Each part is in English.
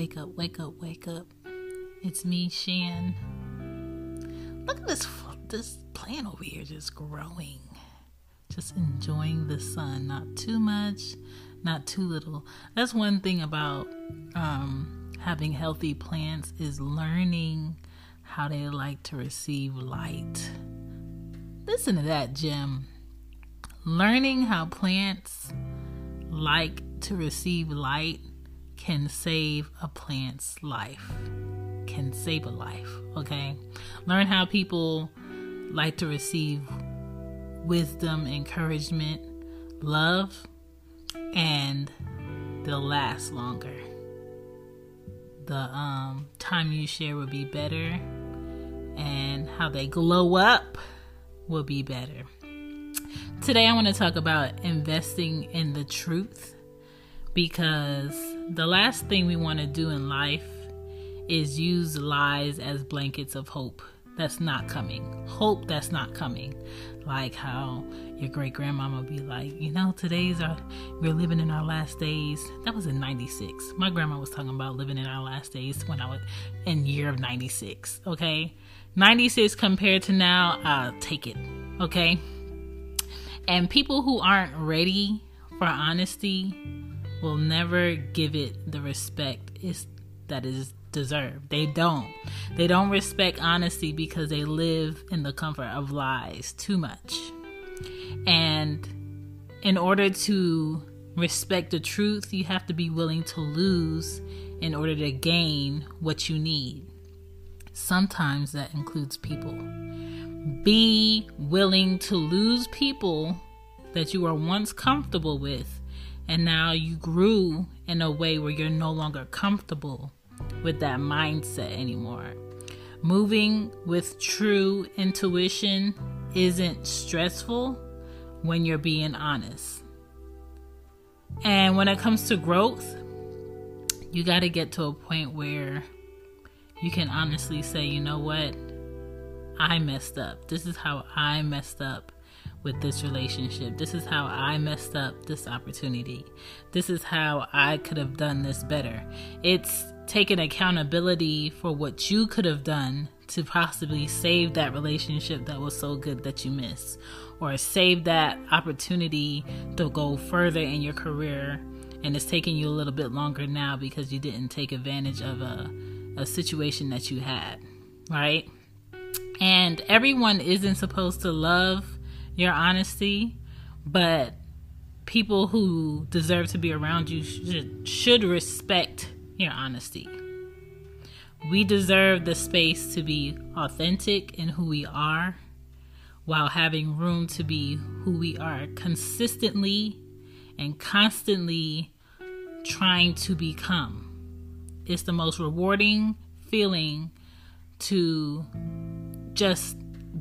Wake up, wake up, wake up. It's me, Shan. Look at this this plant over here just growing. Just enjoying the sun. Not too much, not too little. That's one thing about um, having healthy plants is learning how they like to receive light. Listen to that, Jim. Learning how plants like to receive light can save a plant's life. Can save a life, okay? Learn how people like to receive wisdom, encouragement, love, and they'll last longer. The um, time you share will be better, and how they glow up will be better. Today, I want to talk about investing in the truth because the last thing we want to do in life is use lies as blankets of hope that's not coming, hope that's not coming. Like how your great grandmama would be like, you know, today's our we're living in our last days. That was in '96. My grandma was talking about living in our last days when I was in year of '96. Okay, '96 compared to now, I'll take it. Okay, and people who aren't ready for honesty will never give it the respect that is deserved. They don't. They don't respect honesty because they live in the comfort of lies too much. And in order to respect the truth, you have to be willing to lose in order to gain what you need. Sometimes that includes people. Be willing to lose people that you were once comfortable with, and now you grew in a way where you're no longer comfortable with that mindset anymore. Moving with true intuition isn't stressful when you're being honest. And when it comes to growth, you got to get to a point where you can honestly say, you know what? I messed up. This is how I messed up with this relationship. This is how I messed up this opportunity. This is how I could have done this better. It's taking accountability for what you could have done to possibly save that relationship that was so good that you missed, or save that opportunity to go further in your career and it's taking you a little bit longer now because you didn't take advantage of a, a situation that you had, right? And everyone isn't supposed to love your honesty, but people who deserve to be around you should, should respect your honesty. We deserve the space to be authentic in who we are while having room to be who we are consistently and constantly trying to become. It's the most rewarding feeling to just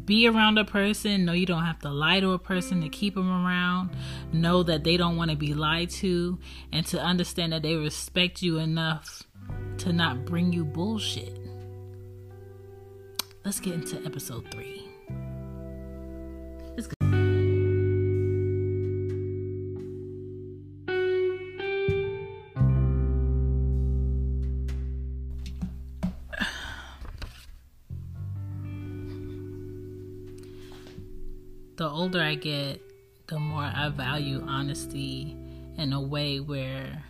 be around a person. Know you don't have to lie to a person to keep them around. Know that they don't want to be lied to, and to understand that they respect you enough to not bring you bullshit. Let's get into episode three. Older I get, the more I value honesty in a way where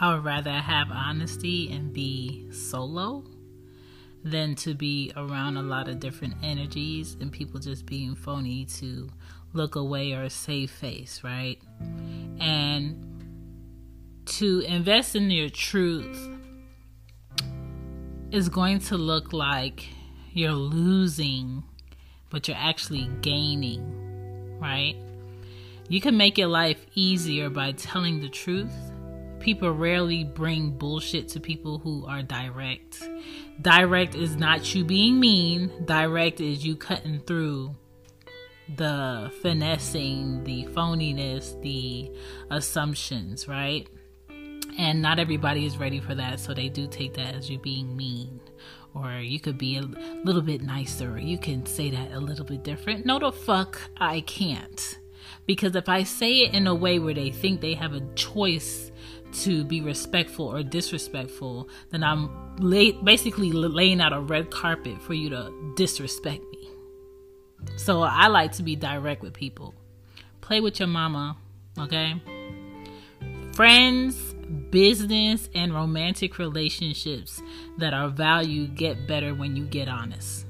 I would rather have honesty and be solo than to be around a lot of different energies and people just being phony to look away or save face, right? And to invest in your truth is going to look like you're losing but you're actually gaining, right? You can make your life easier by telling the truth. People rarely bring bullshit to people who are direct. Direct is not you being mean, direct is you cutting through the finessing, the phoniness, the assumptions, right? And not everybody is ready for that, so they do take that as you being mean or you could be a little bit nicer, or you can say that a little bit different. No, the fuck, I can't. Because if I say it in a way where they think they have a choice to be respectful or disrespectful, then I'm lay- basically laying out a red carpet for you to disrespect me. So I like to be direct with people. Play with your mama, okay? Friends, business, and romantic relationships that are valued get better when you get honest.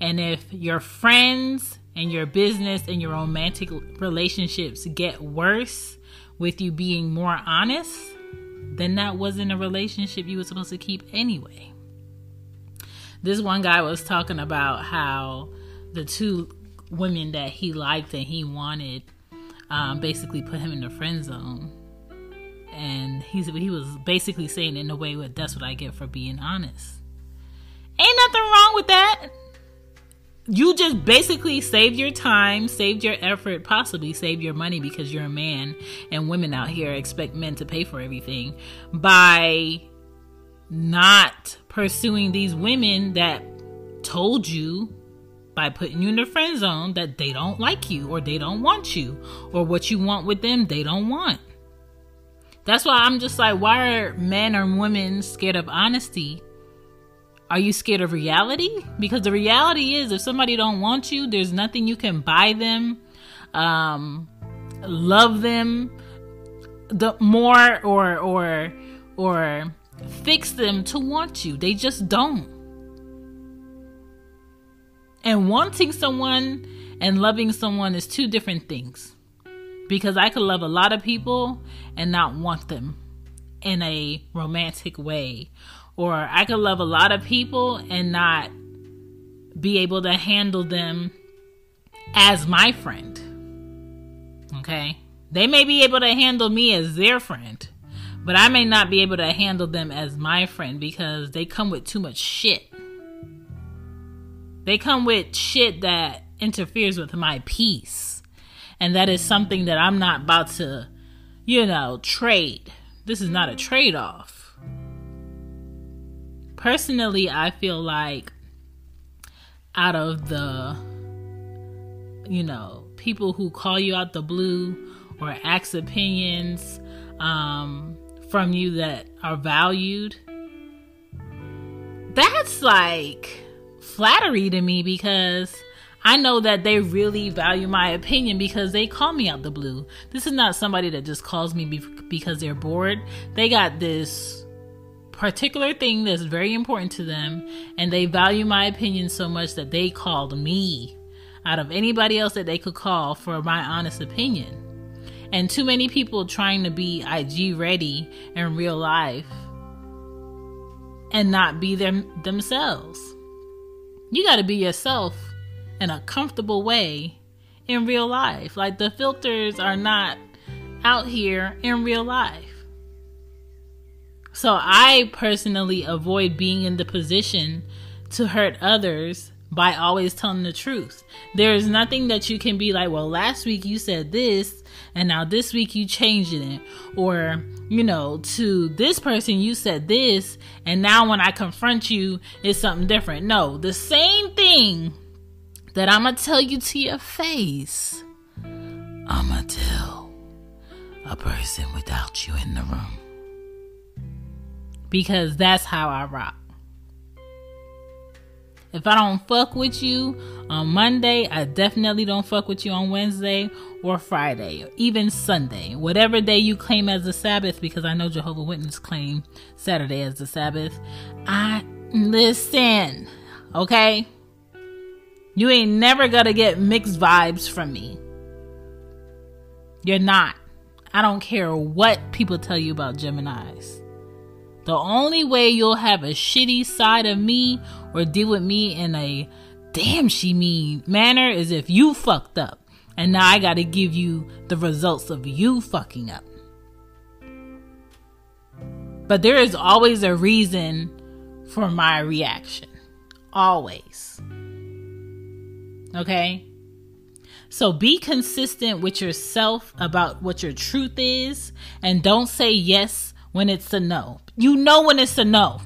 And if your friends and your business and your romantic relationships get worse with you being more honest, then that wasn't a relationship you were supposed to keep anyway. This one guy was talking about how the two women that he liked and he wanted um, basically put him in the friend zone. And he's, he was basically saying in a way that that's what I get for being honest. Ain't nothing wrong with that you just basically saved your time, saved your effort, possibly saved your money because you're a man and women out here expect men to pay for everything by not pursuing these women that told you by putting you in the friend zone that they don't like you or they don't want you or what you want with them they don't want. That's why I'm just like, why are men or women scared of honesty are you scared of reality? Because the reality is if somebody don't want you, there's nothing you can buy them, um, love them the more or or or fix them to want you. They just don't. And wanting someone and loving someone is two different things. Because I could love a lot of people and not want them in a romantic way or I could love a lot of people and not be able to handle them as my friend. Okay? They may be able to handle me as their friend, but I may not be able to handle them as my friend because they come with too much shit. They come with shit that interferes with my peace. And that is something that I'm not about to, you know, trade. This is not a trade off personally, I feel like out of the, you know, people who call you out the blue or ask opinions um, from you that are valued, that's like flattery to me because I know that they really value my opinion because they call me out the blue. This is not somebody that just calls me because they're bored. They got this particular thing that's very important to them and they value my opinion so much that they called me out of anybody else that they could call for my honest opinion. And too many people trying to be IG ready in real life and not be them themselves. You got to be yourself in a comfortable way in real life. Like the filters are not out here in real life. So I personally avoid being in the position to hurt others by always telling the truth. There is nothing that you can be like, well, last week you said this, and now this week you changed it. Or, you know, to this person you said this, and now when I confront you, it's something different. No, the same thing that I'm going to tell you to your face, I'm going to tell a person without you in the room because that's how I rock. If I don't fuck with you on Monday, I definitely don't fuck with you on Wednesday or Friday or even Sunday. Whatever day you claim as the Sabbath, because I know Jehovah Witness claim Saturday as the Sabbath. I listen, okay? You ain't never gonna get mixed vibes from me. You're not. I don't care what people tell you about Geminis. The only way you'll have a shitty side of me or deal with me in a damn she mean manner is if you fucked up. And now I gotta give you the results of you fucking up. But there is always a reason for my reaction. Always. Okay? So be consistent with yourself about what your truth is and don't say yes when it's a no. You know when it's a no.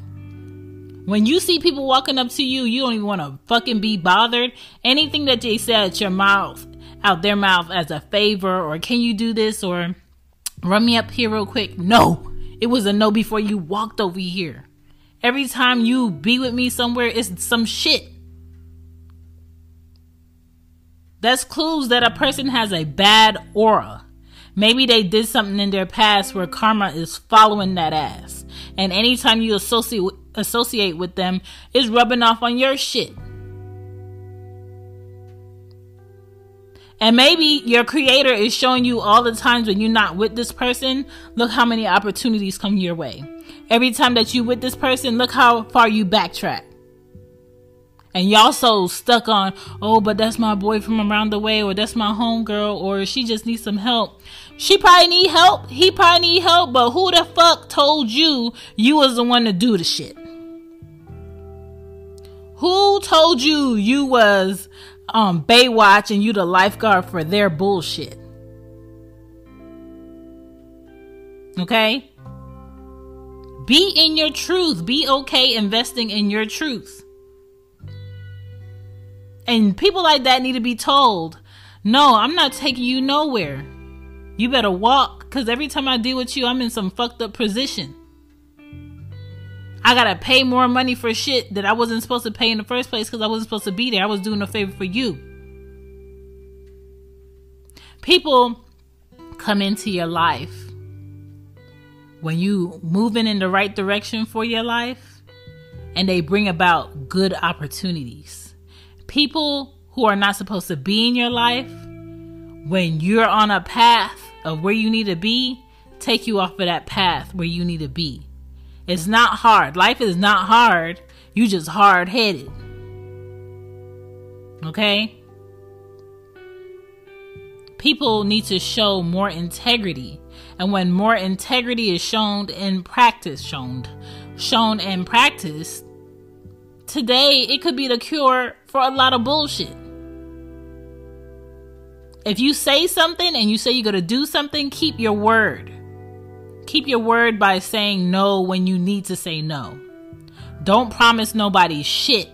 When you see people walking up to you, you don't even want to fucking be bothered. Anything that they say at your mouth, out their mouth as a favor, or can you do this, or Run me up here real quick. No, it was a no before you walked over here. Every time you be with me somewhere, it's some shit. That's clues that a person has a bad aura. Maybe they did something in their past where karma is following that ass. And anytime you associate associate with them, is rubbing off on your shit. And maybe your creator is showing you all the times when you're not with this person, look how many opportunities come your way. Every time that you with this person, look how far you backtrack. And y'all so stuck on, oh, but that's my boy from around the way, or that's my homegirl, or she just needs some help. She probably need help. He probably need help, but who the fuck told you you was the one to do the shit? Who told you you was um Baywatch and you the lifeguard for their bullshit? Okay? Be in your truth. Be okay investing in your truth. And people like that need to be told, no, I'm not taking you nowhere. You better walk, because every time I deal with you, I'm in some fucked up position. I gotta pay more money for shit that I wasn't supposed to pay in the first place because I wasn't supposed to be there. I was doing a favor for you. People come into your life when you moving in the right direction for your life and they bring about good opportunities people who are not supposed to be in your life, when you're on a path of where you need to be, take you off of that path where you need to be. It's not hard. Life is not hard. You just hard headed. Okay? People need to show more integrity. And when more integrity is shown in practice, shown, shown in practice, today it could be the cure for a lot of bullshit. If you say something and you say you're going to do something, keep your word. Keep your word by saying no when you need to say no. Don't promise nobody shit.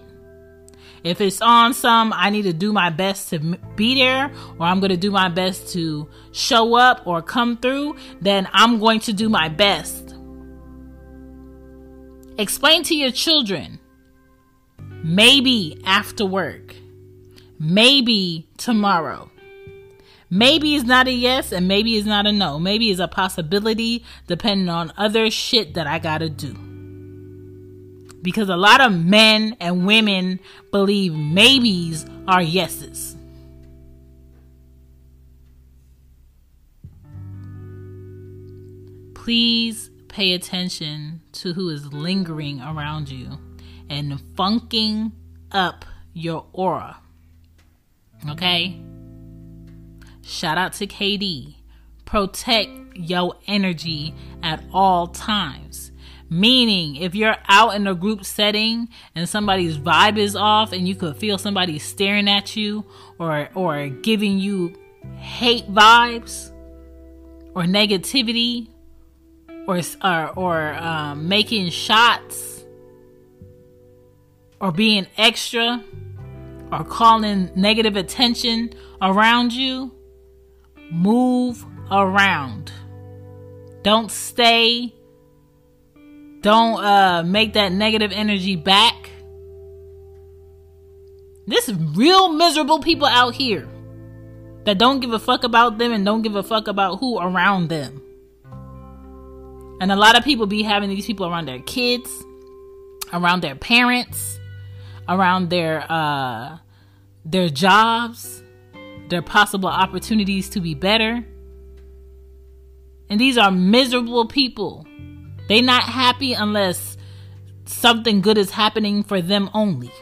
If it's on some, I need to do my best to be there, or I'm going to do my best to show up or come through, then I'm going to do my best. Explain to your children Maybe after work. Maybe tomorrow. Maybe is not a yes and maybe is not a no. Maybe is a possibility depending on other shit that I gotta do. Because a lot of men and women believe maybes are yeses. Please pay attention to who is lingering around you and funking up your aura. Okay? Shout out to KD. Protect your energy at all times. Meaning, if you're out in a group setting and somebody's vibe is off and you could feel somebody staring at you or or giving you hate vibes or negativity or or, or um, making shots or being extra or calling negative attention around you, move around. Don't stay. Don't uh, make that negative energy back. There's real miserable people out here that don't give a fuck about them and don't give a fuck about who around them. And a lot of people be having these people around their kids, around their parents, around their uh, their jobs, their possible opportunities to be better. And these are miserable people. They're not happy unless something good is happening for them only.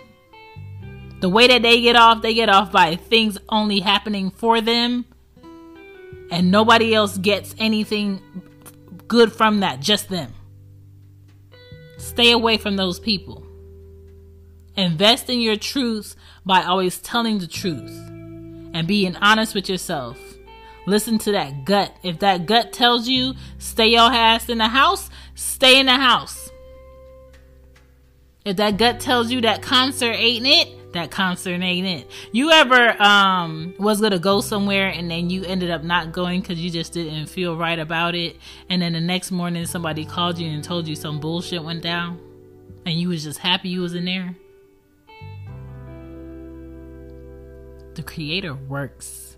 The way that they get off, they get off by things only happening for them, and nobody else gets anything good from that, just them. Stay away from those people. Invest in your truth by always telling the truth and being honest with yourself. Listen to that gut. If that gut tells you stay your ass in the house, stay in the house. If that gut tells you that concert ain't it, that concert ain't it. You ever um was gonna go somewhere and then you ended up not going because you just didn't feel right about it, and then the next morning somebody called you and told you some bullshit went down, and you was just happy you was in there. The creator works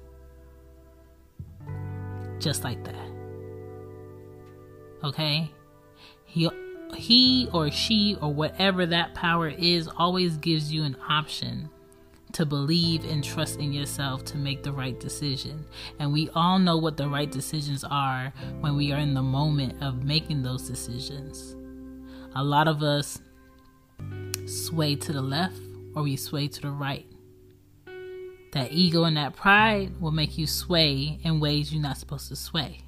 just like that. Okay? He he or she or whatever that power is always gives you an option to believe and trust in yourself to make the right decision. And we all know what the right decisions are when we are in the moment of making those decisions. A lot of us sway to the left or we sway to the right. That ego and that pride will make you sway in ways you're not supposed to sway.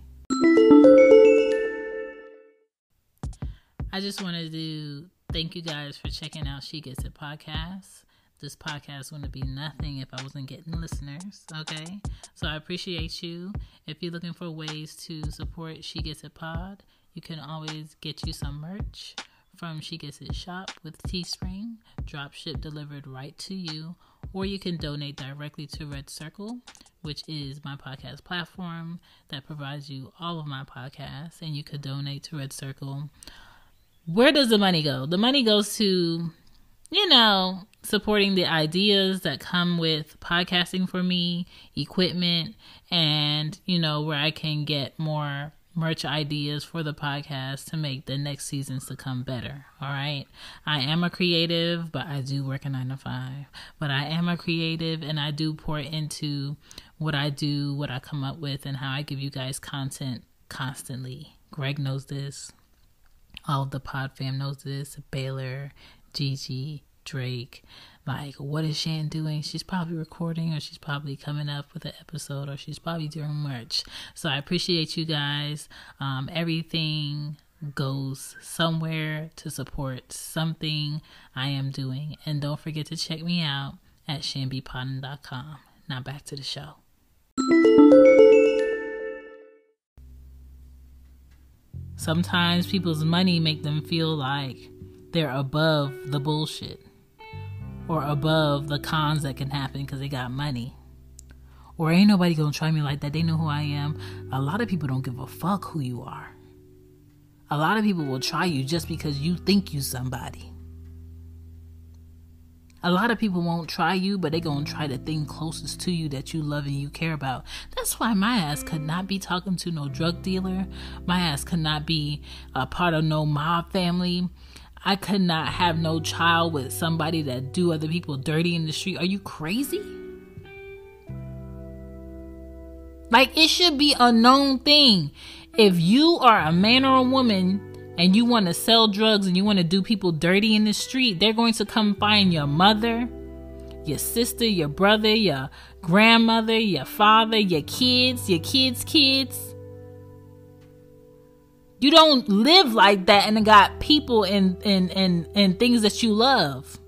I just wanted to thank you guys for checking out She Gets It podcast. This podcast wouldn't be nothing if I wasn't getting listeners, okay? So I appreciate you. If you're looking for ways to support She Gets It pod, you can always get you some merch from She Gets It shop with Teespring, drop ship delivered right to you, or you can donate directly to Red Circle, which is my podcast platform that provides you all of my podcasts, and you could donate to Red Circle where does the money go? The money goes to, you know, supporting the ideas that come with podcasting for me, equipment, and, you know, where I can get more merch ideas for the podcast to make the next seasons to come better. All right. I am a creative, but I do work a nine to five. But I am a creative and I do pour into what I do, what I come up with, and how I give you guys content constantly. Greg knows this all of the pod fam knows this. Baylor, Gigi, Drake. Like, what is Shan doing? She's probably recording, or she's probably coming up with an episode, or she's probably doing merch. So I appreciate you guys. Um, everything goes somewhere to support something I am doing. And don't forget to check me out at shanbypodden.com. Now back to the show. Sometimes people's money make them feel like they're above the bullshit or above the cons that can happen because they got money. Or ain't nobody gonna try me like that. They know who I am. A lot of people don't give a fuck who you are. A lot of people will try you just because you think you somebody. A lot of people won't try you, but they gonna try the thing closest to you that you love and you care about. That's why my ass could not be talking to no drug dealer. My ass could not be a part of no mob family. I could not have no child with somebody that do other people dirty in the street. Are you crazy? Like it should be a known thing. If you are a man or a woman and you want to sell drugs and you want to do people dirty in the street, they're going to come find your mother, your sister, your brother, your grandmother, your father, your kids, your kids' kids. You don't live like that and got people and, and, and, and things that you love.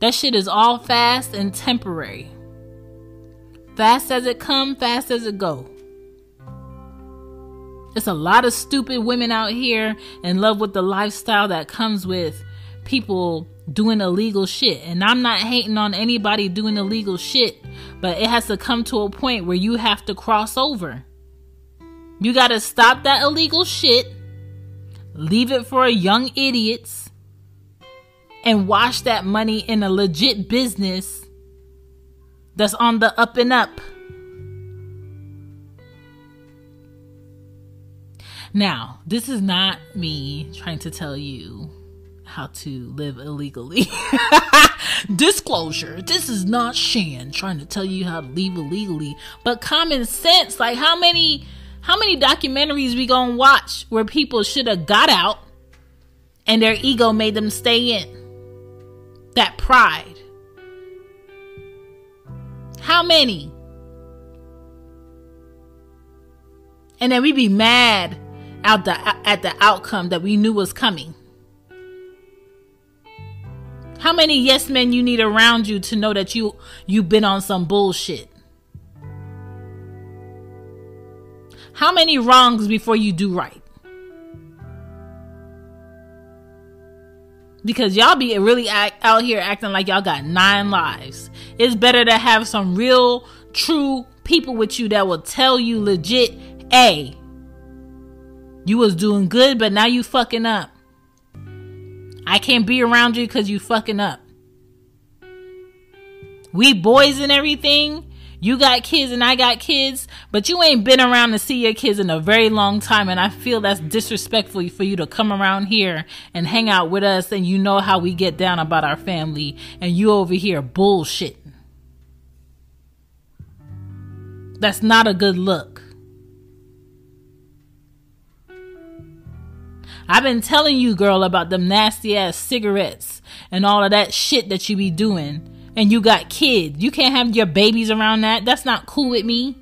That shit is all fast and temporary. Fast as it come, fast as it go. There's a lot of stupid women out here in love with the lifestyle that comes with people doing illegal shit. And I'm not hating on anybody doing illegal shit, but it has to come to a point where you have to cross over. You got to stop that illegal shit, leave it for a young idiots, and wash that money in a legit business that's on the up and up. Now, this is not me trying to tell you how to live illegally. Disclosure this is not Shan trying to tell you how to live illegally, but common sense. Like, how many. How many documentaries we gonna watch where people should have got out and their ego made them stay in? That pride. How many? And then we be mad out the at the outcome that we knew was coming. How many yes men you need around you to know that you you've been on some bullshit? How many wrongs before you do right? because y'all be really act, out here acting like y'all got nine lives. It's better to have some real, true people with you that will tell you legit, A, you was doing good, but now you fucking up. I can't be around you because you fucking up. We boys and everything. You got kids and I got kids, but you ain't been around to see your kids in a very long time. And I feel that's disrespectful for you to come around here and hang out with us and you know how we get down about our family and you over here bullshitting. That's not a good look. I've been telling you, girl, about them nasty ass cigarettes and all of that shit that you be doing and you got kids. You can't have your babies around that. That's not cool with me.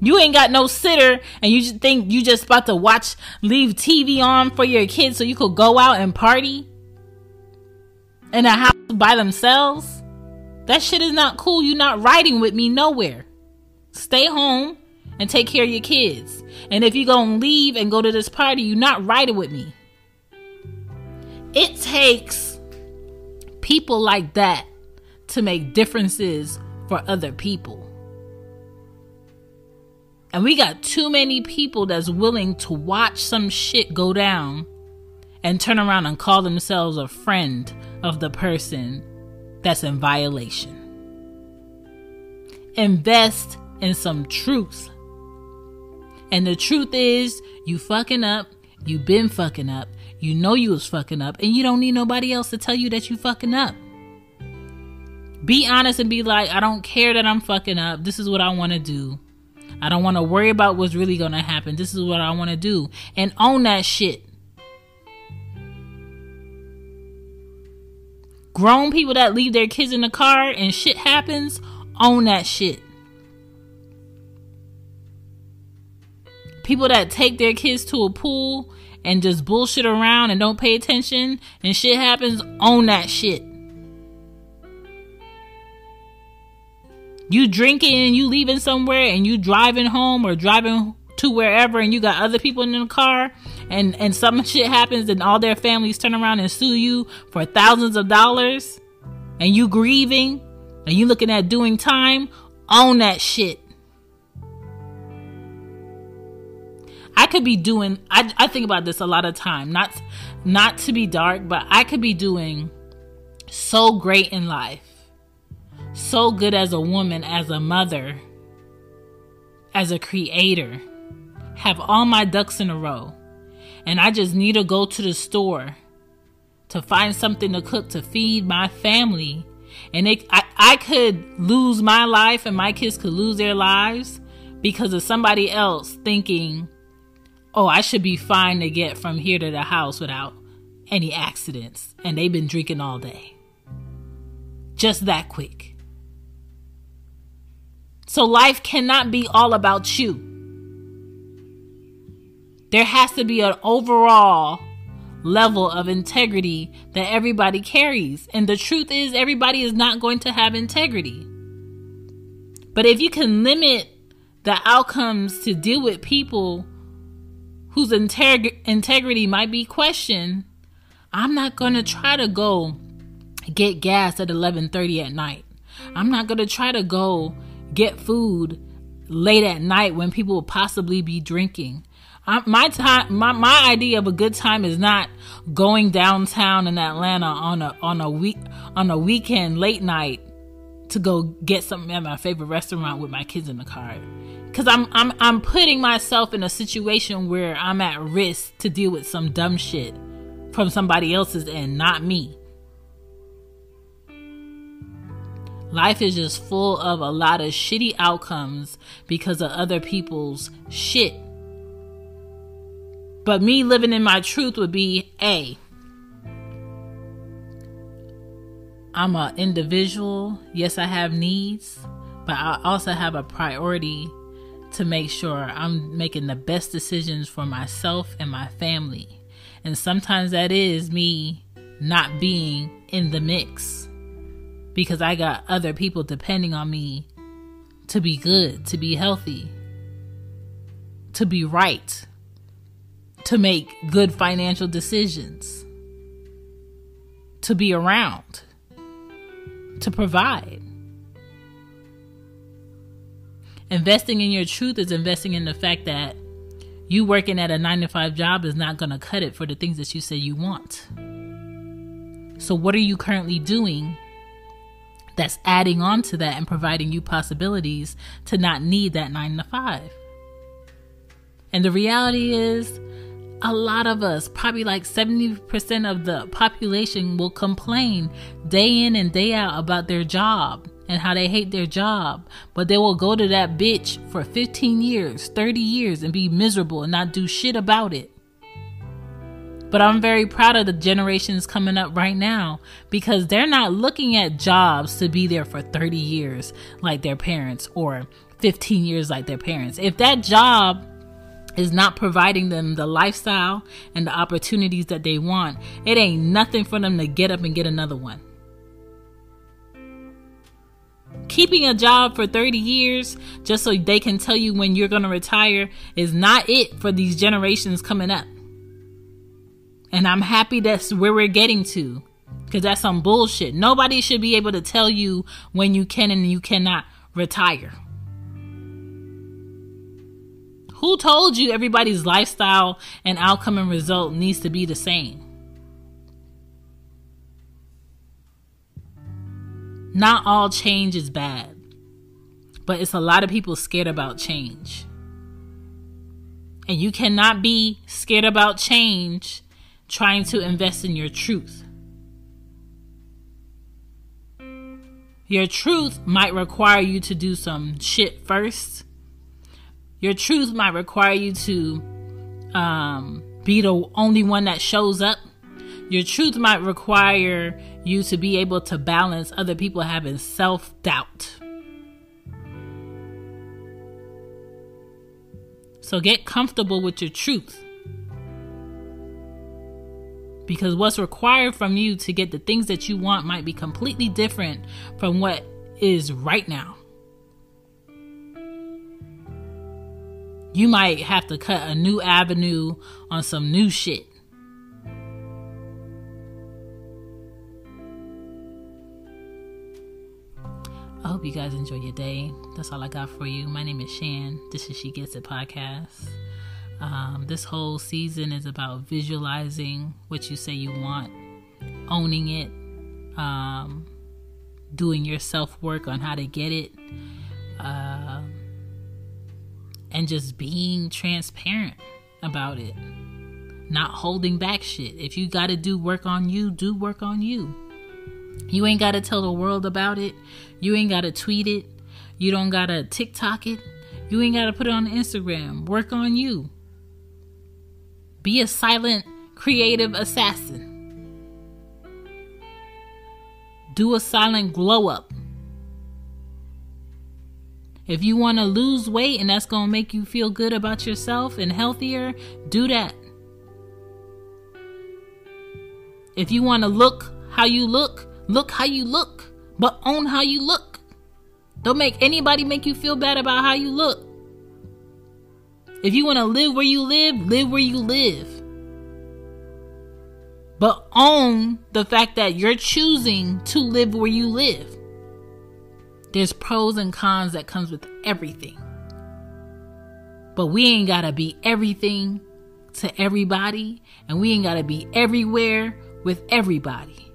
You ain't got no sitter and you just think you just about to watch leave TV on for your kids so you could go out and party in a house by themselves. That shit is not cool. You're not riding with me nowhere. Stay home and take care of your kids. And if you gonna leave and go to this party, you're not riding with me. It takes people like that to make differences for other people. And we got too many people that's willing to watch some shit go down and turn around and call themselves a friend of the person that's in violation. Invest in some truth. And the truth is, you fucking up, you've been fucking up, you know you was fucking up, and you don't need nobody else to tell you that you fucking up. Be honest and be like, I don't care that I'm fucking up. This is what I want to do. I don't want to worry about what's really going to happen. This is what I want to do. And own that shit. Grown people that leave their kids in the car and shit happens, own that shit. People that take their kids to a pool and just bullshit around and don't pay attention and shit happens, own that shit. You drinking and you leaving somewhere and you driving home or driving to wherever and you got other people in the car and and some shit happens and all their families turn around and sue you for thousands of dollars and you grieving and you looking at doing time, own that shit. I could be doing I, I think about this a lot of time. Not not to be dark, but I could be doing so great in life. So good as a woman, as a mother, as a creator. Have all my ducks in a row. And I just need to go to the store to find something to cook to feed my family. And it, I, I could lose my life and my kids could lose their lives because of somebody else thinking oh, I should be fine to get from here to the house without any accidents. And they've been drinking all day. Just that quick. So life cannot be all about you. There has to be an overall level of integrity that everybody carries. And the truth is, everybody is not going to have integrity. But if you can limit the outcomes to deal with people whose integ- integrity might be questioned, I'm not going to try to go get gas at 11:30 at night. I'm not going to try to go get food late at night when people will possibly be drinking. I, my time, my, my idea of a good time is not going downtown in Atlanta on a on a week on a weekend late night to go get something at my favorite restaurant with my kids in the car because I'm I'm I'm putting myself in a situation where I'm at risk to deal with some dumb shit from somebody else's end, not me. Life is just full of a lot of shitty outcomes because of other people's shit. But me living in my truth would be A. I'm an individual. Yes, I have needs, but I also have a priority to make sure I'm making the best decisions for myself and my family. And sometimes that is me not being in the mix because I got other people depending on me to be good, to be healthy, to be right, to make good financial decisions. to be around, to provide. Investing in your truth is investing in the fact that you working at a nine to five job is not going to cut it for the things that you say you want. So, what are you currently doing that's adding on to that and providing you possibilities to not need that nine to five? And the reality is, a lot of us, probably like 70% of the population, will complain day in and day out about their job and how they hate their job. But they will go to that bitch for 15 years, 30 years, and be miserable and not do shit about it. But I'm very proud of the generations coming up right now because they're not looking at jobs to be there for 30 years like their parents or 15 years like their parents. If that job is not providing them the lifestyle and the opportunities that they want, it ain't nothing for them to get up and get another one. Keeping a job for 30 years just so they can tell you when you're going to retire is not it for these generations coming up. And I'm happy that's where we're getting to because that's some bullshit. Nobody should be able to tell you when you can and you cannot retire. Who told you everybody's lifestyle and outcome and result needs to be the same? Not all change is bad, but it's a lot of people scared about change. And you cannot be scared about change trying to invest in your truth. Your truth might require you to do some shit first your truth might require you to um, be the only one that shows up. Your truth might require you to be able to balance other people having self doubt. So get comfortable with your truth. Because what's required from you to get the things that you want might be completely different from what is right now. you might have to cut a new avenue on some new shit. I hope you guys enjoy your day. That's all I got for you. My name is Shan. This is She Gets It podcast. Um, this whole season is about visualizing what you say you want, owning it, um, doing your self work on how to get it. Uh, and just being transparent about it. Not holding back shit. If you got to do work on you, do work on you. You ain't got to tell the world about it. You ain't got to tweet it. You don't got to TikTok it. You ain't got to put it on Instagram. Work on you. Be a silent, creative assassin. Do a silent glow up. If you want to lose weight and that's going to make you feel good about yourself and healthier, do that. If you want to look how you look, look how you look, but own how you look. Don't make anybody make you feel bad about how you look. If you want to live where you live, live where you live. But own the fact that you're choosing to live where you live. There's pros and cons that comes with everything. But we ain't got to be everything to everybody and we ain't got to be everywhere with everybody.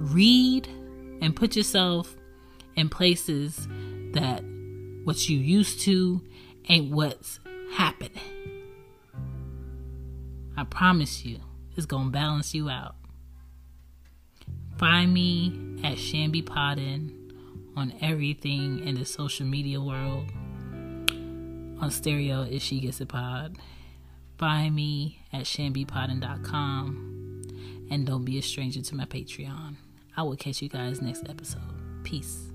Read and put yourself in places that what you used to ain't what's happening. I promise you, it's to balance you out. Find me at Shambi Podden on everything in the social media world. On stereo, if she gets a pod. Find me at shambipodden.com. And don't be a stranger to my Patreon. I will catch you guys next episode. Peace.